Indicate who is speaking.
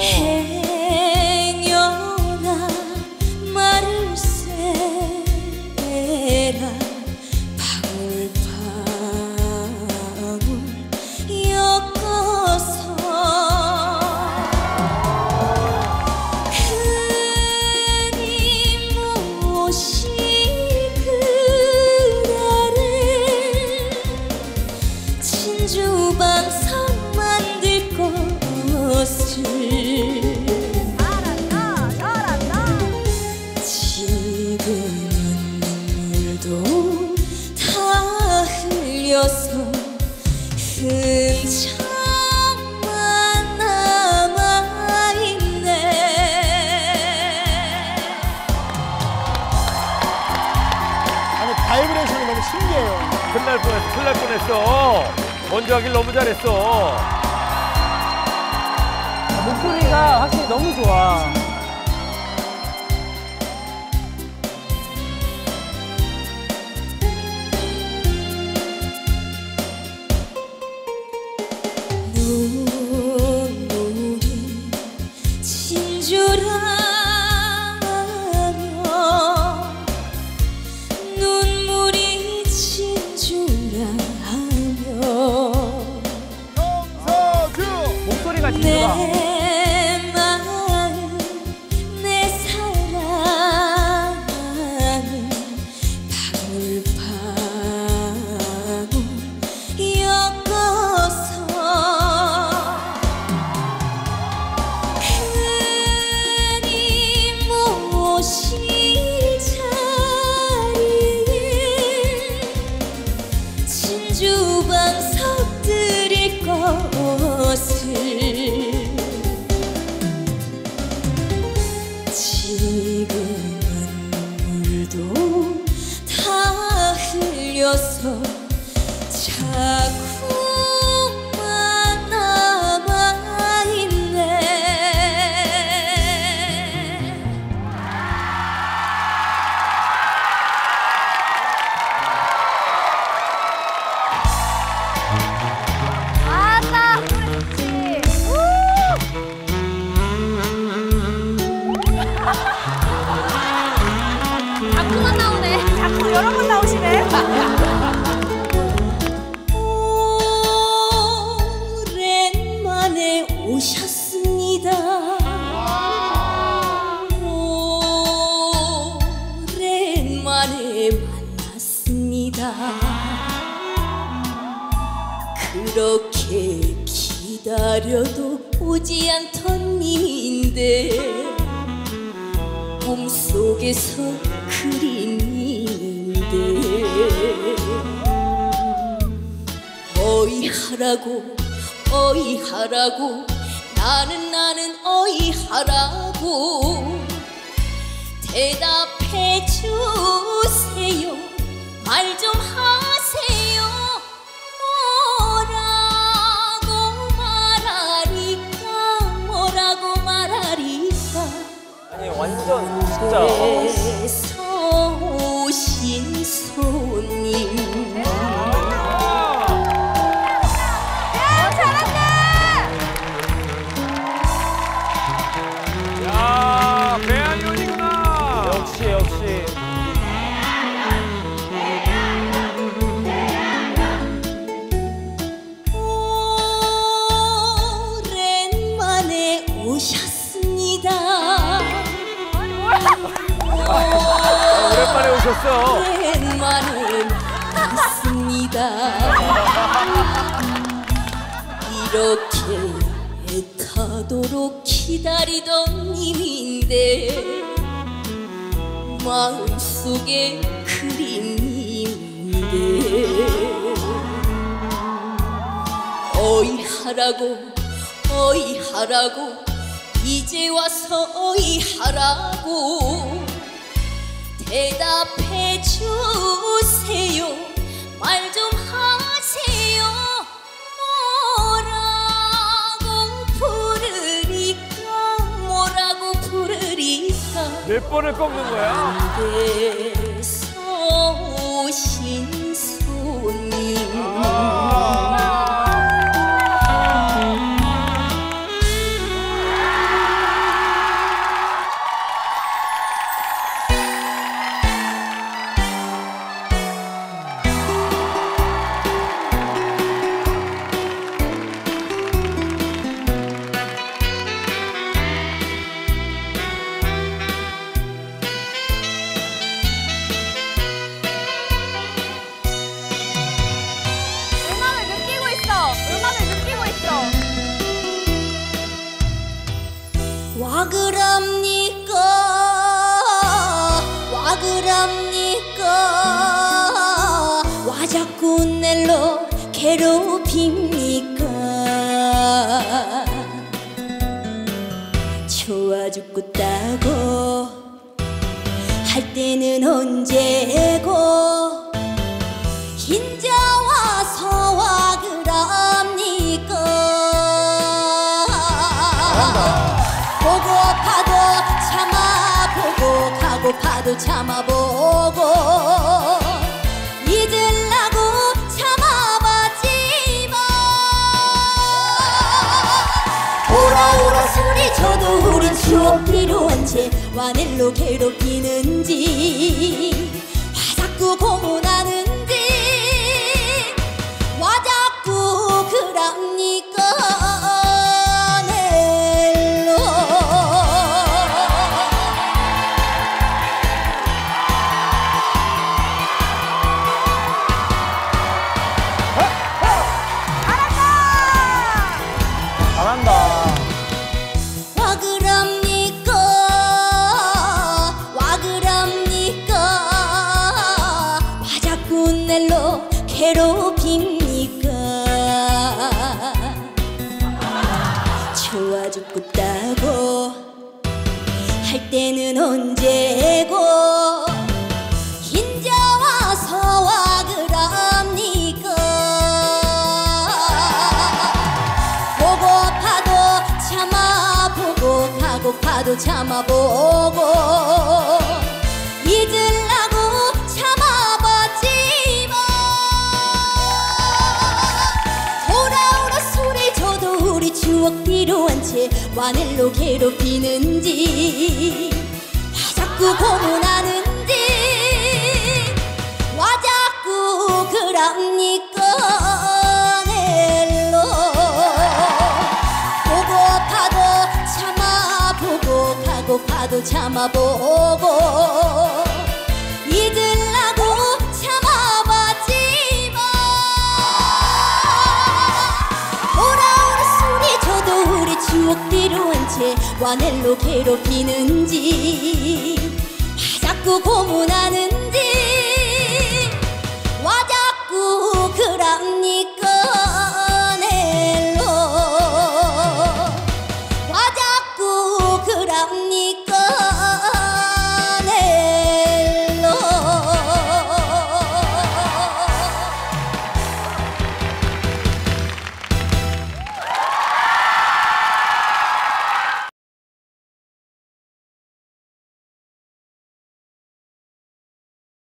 Speaker 1: 신
Speaker 2: 지금은 눈물도 다 흘려서 흉터만 남아있네
Speaker 3: 아니 바이브레이션이 너무 신기해요.
Speaker 1: 큰일 날 뻔했어. 큰일 날 뻔했어. 먼저 하길 너무 잘했어.
Speaker 4: 목소리가 확실히 너무 좋아.
Speaker 2: 자꾸만
Speaker 5: 나오네 자꾸 여러 번 나오시네
Speaker 2: 오랜만에 오셨습니다. 오랜만에 만났습니다. 그렇게 기다려도 오지 않던 님인데 꿈속에서 그린 님인데 어이 하라고 어이 하라고 나는 나는 어이 하라고 대답해 주세요. 말 좀 하 오셨습니다.
Speaker 1: 오랜만에 오셨어.
Speaker 2: 오랜만에 왔습니다. 이렇게 애타도록 기다리던 님인데 마음속에 그린 님인데 어이 하라고 어이 하라고 이제 와서 어이 하라고 대답해 주세요. 말 좀 하세요. 뭐라고 부르니까 뭐라고 부르니까.
Speaker 1: 몇 번을 꺾는 거야?
Speaker 2: 그래 괴롭힙니까. 좋아 죽겠다고 할 때는 언제고 인자 와서 와 그럽니까? 보고파도 참아보고 가고파도 참아보고 필요한 채 와넬로 괴롭히는지 괴롭힙니까? 좋아 죽겠다고 할 때는 언제고 인자 와서 와 그럽니까? 보고파도 참아보고 가고파도 참아보고 추억 필요한 채 와넬로 괴롭히는지 와 자꾸 고문하는지 와 자꾸 그럽니까? 넬로 보고 파도 참아보고 가고 파도 참아보고 잊으려고 와넬로 괴롭히는지 와 자꾸 고문하는지 와 자꾸 그럽니까